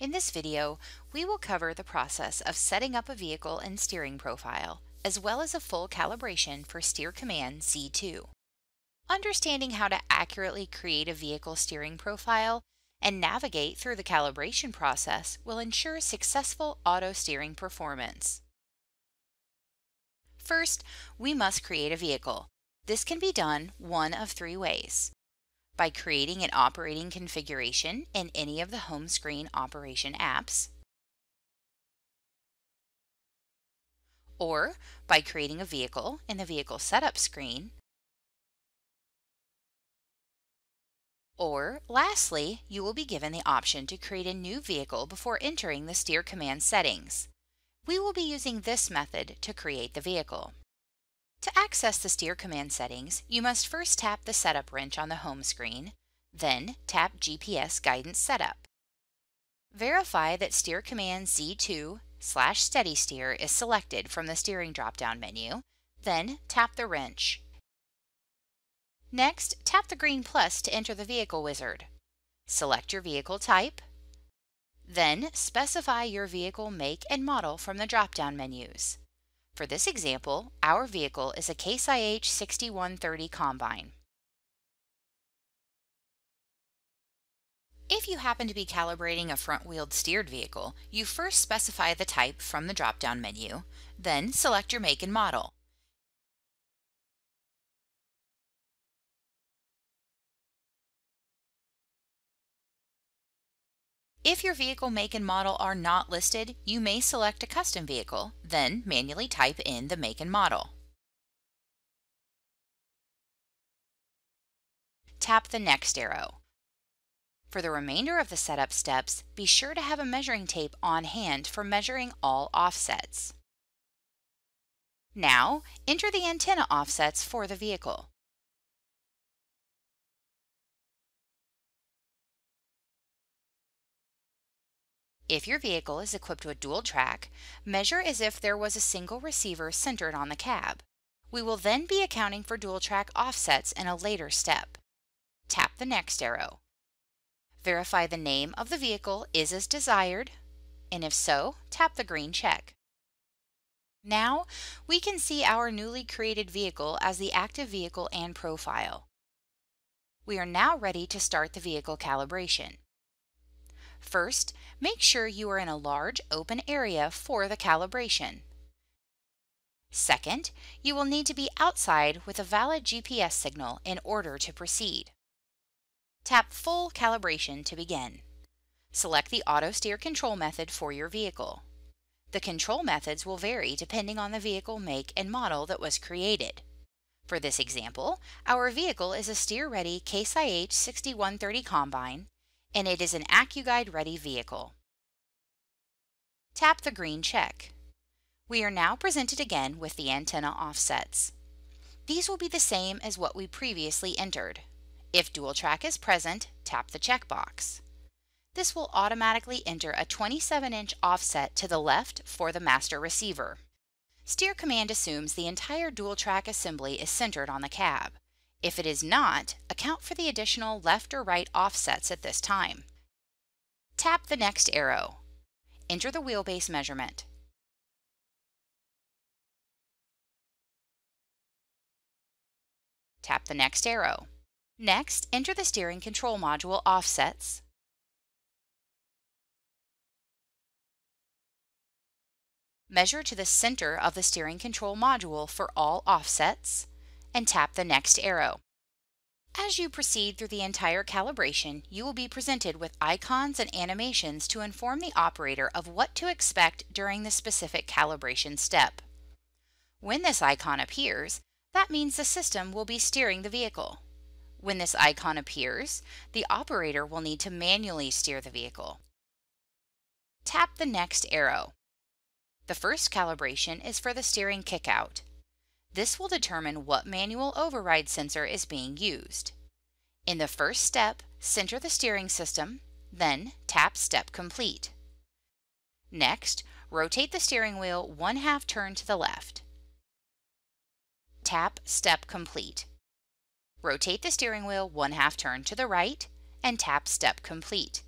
In this video, we will cover the process of setting up a vehicle and steering profile, as well as a full calibration for SteerCommand Z2. Understanding how to accurately create a vehicle steering profile and navigate through the calibration process will ensure successful auto steering performance. First, we must create a vehicle. This can be done one of three ways by creating an operating configuration in any of the home screen operation apps, or by creating a vehicle in the Vehicle Setup screen, or lastly, you will be given the option to create a new vehicle before entering the SteerCommand settings. We will be using this method to create the vehicle. To access the SteerCommand settings, you must first tap the setup wrench on the home screen, then tap GPS guidance setup. Verify that SteerCommand Z2 slash SteadySteer is selected from the steering drop-down menu, then tap the wrench. Next, tap the green plus to enter the vehicle wizard. Select your vehicle type, then specify your vehicle make and model from the drop-down menus. For this example, our vehicle is a Case IH 6130 Combine. If you happen to be calibrating a front-wheeled steered vehicle, you first specify the type from the drop-down menu, then select your make and model. If your vehicle make and model are not listed, you may select a custom vehicle, then manually type in the make and model. Tap the next arrow. For the remainder of the setup steps, be sure to have a measuring tape on hand for measuring all offsets. Now, enter the antenna offsets for the vehicle. If your vehicle is equipped with dual track, measure as if there was a single receiver centered on the cab. We will then be accounting for dual track offsets in a later step. Tap the next arrow. Verify the name of the vehicle is as desired, and if so, tap the green check. Now, we can see our newly created vehicle as the active vehicle and profile. We are now ready to start the vehicle calibration. First, make sure you are in a large open area for the calibration. Second, you will need to be outside with a valid GPS signal in order to proceed. Tap Full Calibration to begin. Select the Auto Steer control method for your vehicle. The control methods will vary depending on the vehicle make and model that was created. For this example, our vehicle is a steer-ready Case IH 6130 Combine and it is an AccuGuide ready vehicle. Tap the green check. We are now presented again with the antenna offsets. These will be the same as what we previously entered. If dual track is present, tap the checkbox. This will automatically enter a 27-inch offset to the left for the master receiver. SteerCommand assumes the entire dual track assembly is centered on the cab. If it is not, account for the additional left or right offsets at this time. Tap the next arrow. Enter the wheelbase measurement. Tap the next arrow. Next, enter the steering control module offsets. Measure to the center of the steering control module for all offsets and tap the next arrow. As you proceed through the entire calibration, you will be presented with icons and animations to inform the operator of what to expect during the specific calibration step. When this icon appears, that means the system will be steering the vehicle. When this icon appears, the operator will need to manually steer the vehicle. Tap the next arrow. The first calibration is for the steering kickout. This will determine what manual override sensor is being used. In the first step, center the steering system, then tap Step Complete. Next, rotate the steering wheel one half turn to the left. Tap Step Complete. Rotate the steering wheel one half turn to the right and tap Step Complete.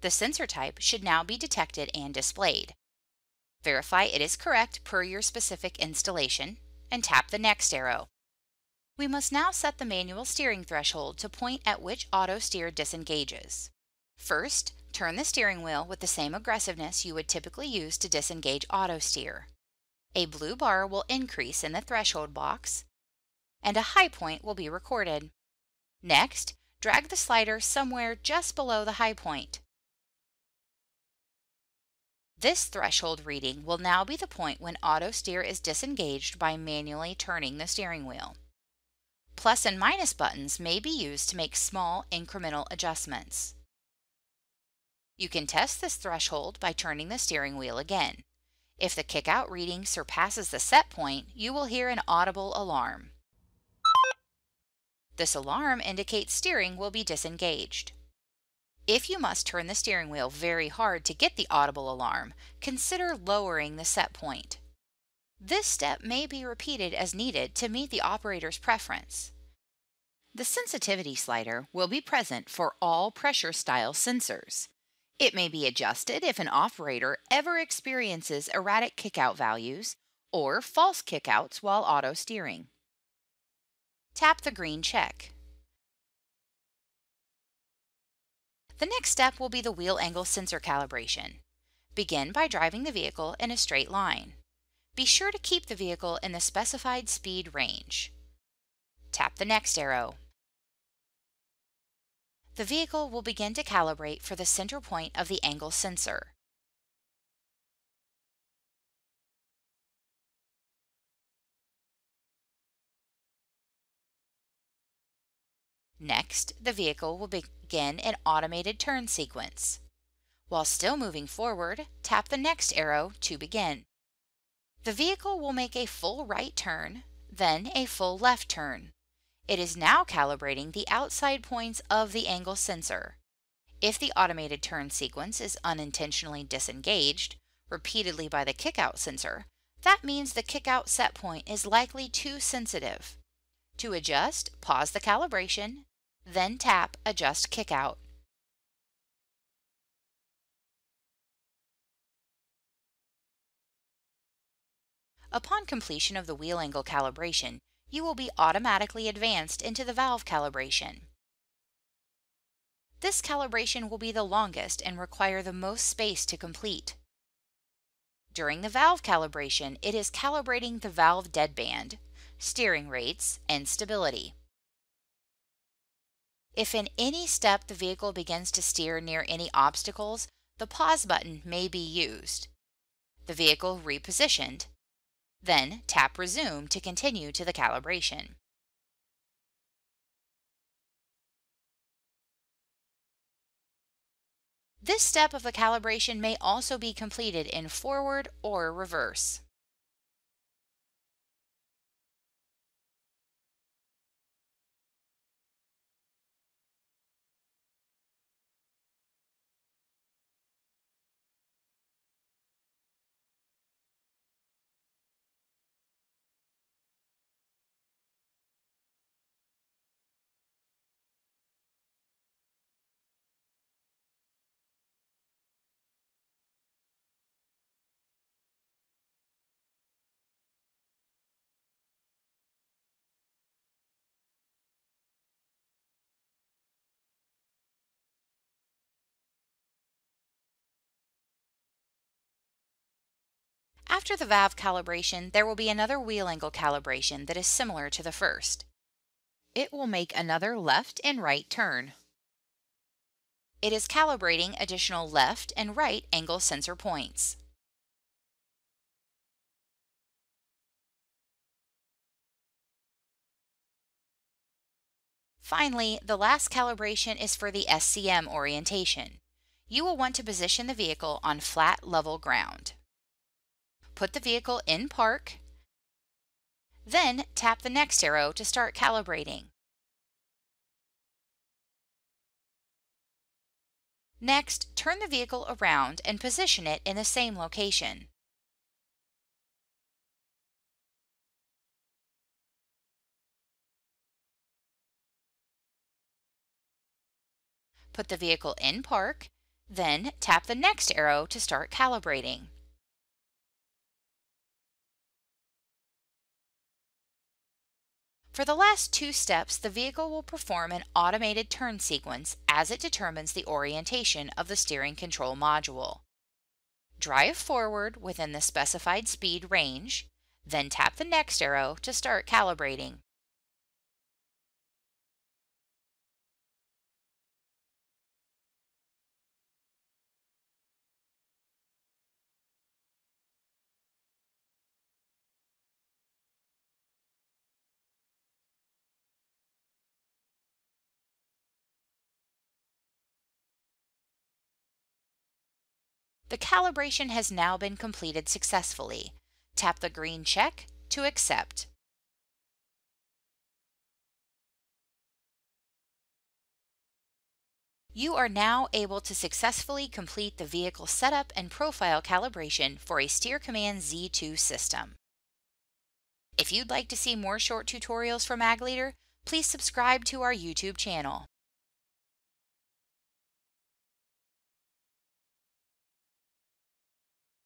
The sensor type should now be detected and displayed. Verify it is correct per your specific installation and tap the next arrow. We must now set the manual steering threshold to point at which auto steer disengages. First, turn the steering wheel with the same aggressiveness you would typically use to disengage auto steer. A blue bar will increase in the threshold box, and a high point will be recorded. Next, drag the slider somewhere just below the high point. This threshold reading will now be the point when auto steer is disengaged by manually turning the steering wheel. Plus and minus buttons may be used to make small incremental adjustments. You can test this threshold by turning the steering wheel again. If the kickout reading surpasses the set point, you will hear an audible alarm. This alarm indicates steering will be disengaged. If you must turn the steering wheel very hard to get the audible alarm, consider lowering the set point. This step may be repeated as needed to meet the operator's preference. The sensitivity slider will be present for all pressure style sensors. It may be adjusted if an operator ever experiences erratic kickout values or false kickouts while auto steering. Tap the green check. The next step will be the wheel angle sensor calibration. Begin by driving the vehicle in a straight line. Be sure to keep the vehicle in the specified speed range. Tap the next arrow. The vehicle will begin to calibrate for the center point of the angle sensor. Next, the vehicle will begin an automated turn sequence. While still moving forward, tap the next arrow to begin. The vehicle will make a full right turn, then a full left turn. It is now calibrating the outside points of the angle sensor. If the automated turn sequence is unintentionally disengaged, repeatedly by the kickout sensor, that means the kickout set point is likely too sensitive. To adjust, pause the calibration, then tap Adjust Kickout. Upon completion of the wheel angle calibration, you will be automatically advanced into the valve calibration. This calibration will be the longest and require the most space to complete. During the valve calibration, it is calibrating the valve deadband, steering rates, and stability. If in any step the vehicle begins to steer near any obstacles, the pause button may be used. The vehicle repositioned, then tap Resume to continue to the calibration. This step of the calibration may also be completed in forward or reverse. After the valve calibration, there will be another wheel angle calibration that is similar to the first. It will make another left and right turn. It is calibrating additional left and right angle sensor points. Finally, the last calibration is for the SCM orientation. You will want to position the vehicle on flat level ground put the vehicle in park, then tap the next arrow to start calibrating. Next, turn the vehicle around and position it in the same location. Put the vehicle in park, Then tap the next arrow to start calibrating. For the last two steps, the vehicle will perform an automated turn sequence as it determines the orientation of the steering control module. Drive forward within the specified speed range, then tap the next arrow to start calibrating. The calibration has now been completed successfully. Tap the green check to accept. You are now able to successfully complete the vehicle setup and profile calibration for a SteerCommand Z2 system. If you'd like to see more short tutorials from Ag Leader, please subscribe to our YouTube channel.